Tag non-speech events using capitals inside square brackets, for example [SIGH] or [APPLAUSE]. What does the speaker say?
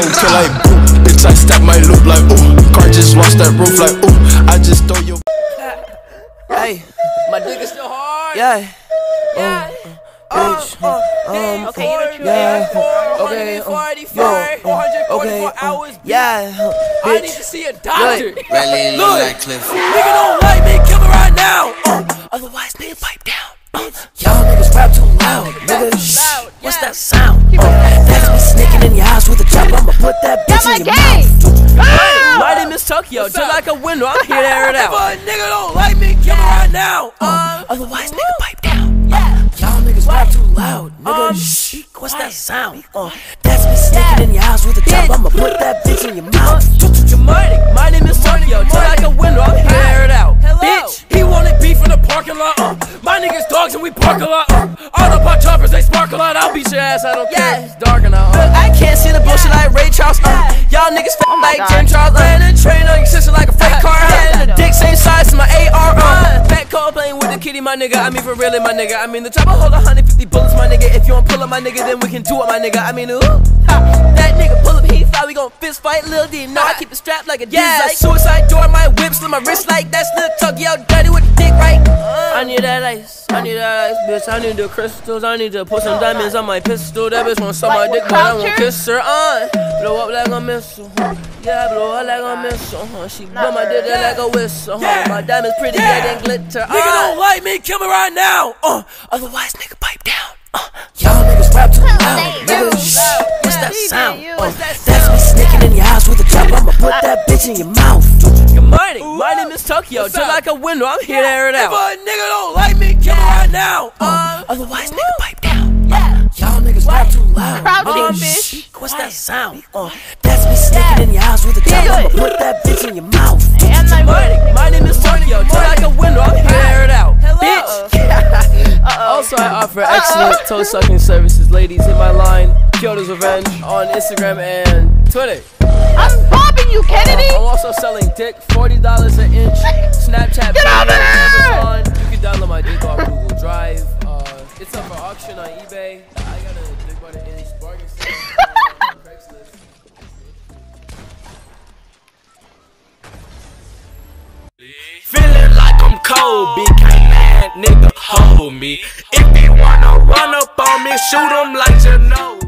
phone till like boom. Bitch, I stack my loot like ooh. Car just lost that roof like ooh. I just throw your. Hey, My dick is still hard. yeah. Yeah. Bitch. Um, Okay, you know what you yeah. mean. Okay. um, 444, yo, um, 444 okay. um, hours. Yeah. I need Bitch. to see a doctor. Rally [LAUGHS] Look. look like Cliff. Nigga don't like me, kill me right now. Uh, Otherwise, nigga, pipe down. Uh, y'all niggas rap too loud, nigga. Shh. Loud, What's yeah. that sound? Put that bitch my in your game. mouth. My name is Tokyo, just up? like a window. I'm here to air it out. If a nigga don't like me, kill me right now. Uh, Otherwise, nigga, pipe down. Y'all niggas rap too loud, nigga. Shh. What's that sound? Uh, that's me sneaking in your house with a chopper. I'ma put that bitch in your mouth. Good morning. My name is Tokyo, just like a window. I'm here to air it out. Bitch, he wanted beef in the parking lot. Uh, my niggas dogs and we park a lot. Uh, all the pot choppers they spark a lot. I'll beat your ass. I don't care. It's dark and out. Uh, I can't see the bullshit like Ray Charles. Uh, y'all niggas fat like God. Jim Charles. Ran and train on your sister like a freight car. Had a dick same size as my AR. Uh, Fat Cole playing with the kitty, my nigga. I mean, for really, my nigga. I mean, the chopper hold 150 bullets, my nigga. If you don't pull up, my nigga, then we can do it, my nigga. I mean, ooh. Ha, that nigga pull up, he fly, we gon' fist fight. Lil D, know I keep it strapped like a Yeah, yeah. Suicide door, my whip, slit my wrist like that's Lil Tokyo, dirty with the dick, right? I need that ice, I need that ice, bitch. I need the crystals, I need to put some diamonds on my pistol. That bitch wanna suck my dick, but I won't kiss her. Uh, blow up like a missile. huh. Yeah, blow up like a missile. Huh. She blow my dick yeah. like a whistle. Huh. My diamonds pretty yeah. than glitter. Nigga don't like me, kill me right now. Uh, otherwise, nigga, pipe down. Uh, y'all niggas rap too loud, nigga. Shh. What's that sound? Uh, that's me sneaking in your house with a chopper. I'ma put that bitch in your mouth. Good morning. My name is Tokyo, just like a window. I'm here to air it out. Otherwise, nigga, pipe down. Y'all niggas rap too loud. Crouching nigga. fish. Shh. What's that sound? Uh, that's me sneaking in your house with a chopper. I'ma put that bitch in your mouth. And my morning. My name is Tokyo, just like a window. I'm here it out. Bitch. [LAUGHS] Also, I offer excellent toe sucking services. Ladies, hit my line, Tokyo's Revenge, on Instagram and Twitter. I'm bobbing you, Kennedy. I'm also selling dick, $40 an inch, [LAUGHS] Snapchat, Get over here! Amazon. You can download my dick auction on eBay. I got a bargain sale Craigslist. Feeling like I'm can't that nigga hold me. If he wanna run up on me, shoot him like you know